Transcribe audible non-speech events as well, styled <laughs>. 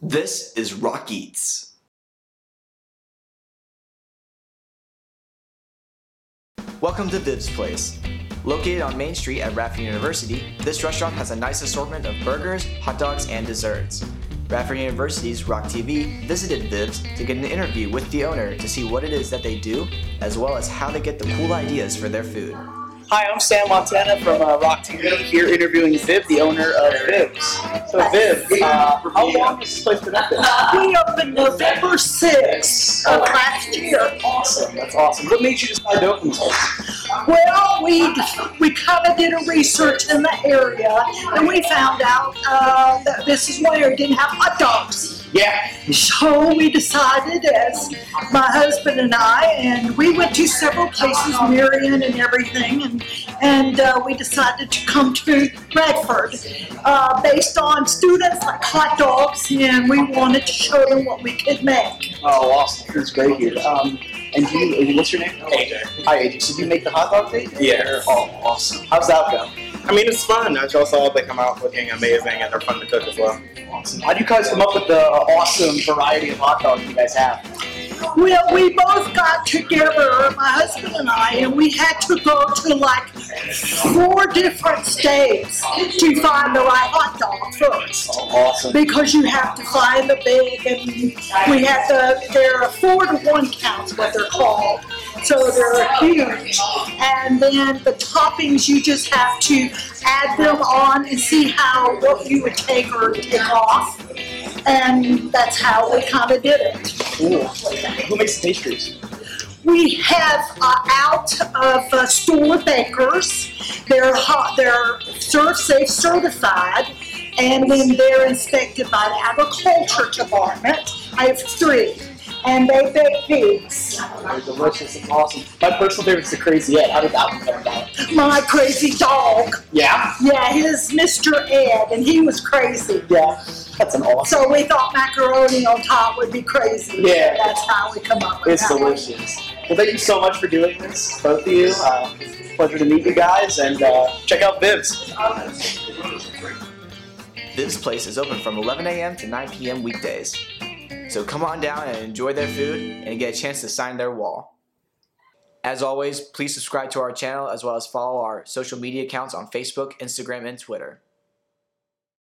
This is ROC Eats. Welcome to Viv's Place. Located on Main Street at Radford University, this restaurant has a nice assortment of burgers, hot dogs, and desserts. Radford University's ROC TV visited Viv's to get an interview with the owner to see what it is that they do, as well as how they get the cool ideas for their food. Hi, I'm Sam Montana from uh, ROC TV here interviewing Viv, the owner of Viv's. So, Viv, uh, how long has this place been open? We opened November 6th of last year. Awesome, that's awesome. What made you decide to open this place? Well, we we kind of did a research in the area, and we found out uh, that this is one area didn't have hot dogs. Yeah. <laughs> So we decided, as my husband and I, and we went to several places, Marion and everything, and and uh, we decided to come to Radford uh, based on students like hot dogs, and we wanted to show them what we could make. Oh, awesome. That's great here. Um, and do you, what's your name? AJ. Hi, AJ. So, do you make the hot dog thing? Yeah. Oh, awesome. How's that go? I mean, it's fun. I just saw they come out looking amazing and they're fun to cook as well. Awesome. How do you guys come up with the awesome variety of hot dogs you guys have? Well, we both got together, my husband and I, and we had to go to like four different states to find the right hot dog first. Oh, awesome. Because you have to find the big, and we have the, they're four to one counts, what they're called. So they're huge. And then the toppings, you just have to add them on and see how, what you would take or take off. And that's how we kind of did it. Cool. Who makes the pastries? We have uh, out of uh, store bakers. They're hot, they're ServSafe certified, and then they're inspected by the agriculture department. I have three, and they bake these. They're delicious. It's awesome. My personal favorite is the Crazy Ed. How did that one come about? My crazy dog. Yeah. Yeah, his Mr. Ed, and he was crazy. Yeah. That's an awesome. So we thought macaroni on top would be crazy. Yeah. That's how we come up with It's that one. delicious. Well, thank you so much for doing this, both of you. Uh, pleasure to meet you guys, and uh, check out Viv's. This Place is open from 11 a.m. to 9 p.m. weekdays. So come on down and enjoy their food and get a chance to sign their wall. As always, please subscribe to our channel as well as follow our social media accounts on Facebook, Instagram, and Twitter.